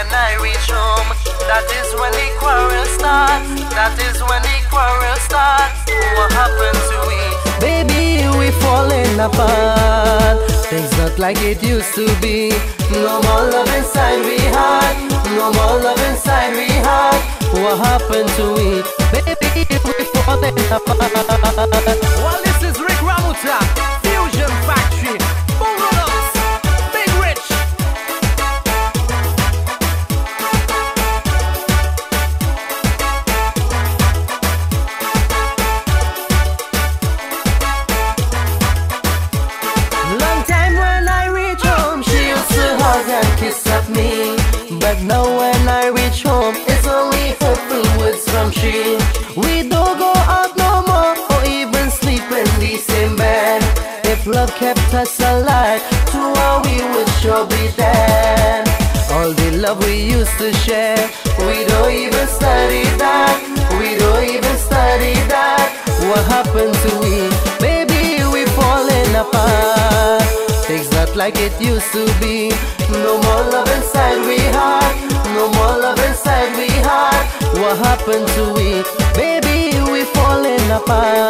when I reach home. That is when the quarrel starts. That is when the quarrel starts. What happened to we? Baby, we falling apart. Things not like it used to be. No more love inside we heart. No more love inside we heart. What happened to we? Baby, we falling apart. Well, this is Rick Ramoutar. We don't go out no more or even sleep in the same bed. If love kept us alive, to how we would sure be dead. All the love we used to share, we don't even study that. We don't even study that. What happened to we? Baby, we falling apart. Like it used to be. No more love inside we heart. No more love inside we heart. What happened to we? Baby, we falling apart.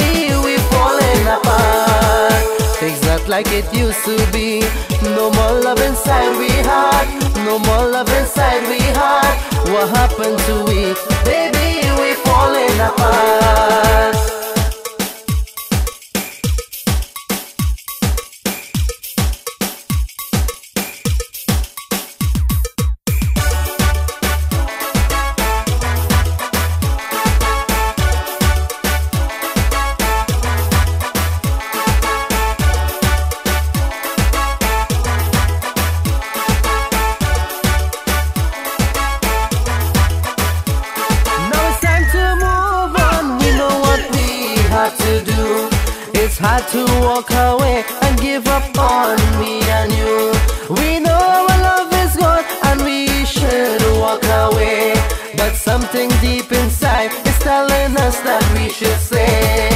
like it used to be. No more love inside we heart. Hard to walk away and give up on me and you. We know our love is gone and we should walk away. But something deep inside is telling us that we should stay.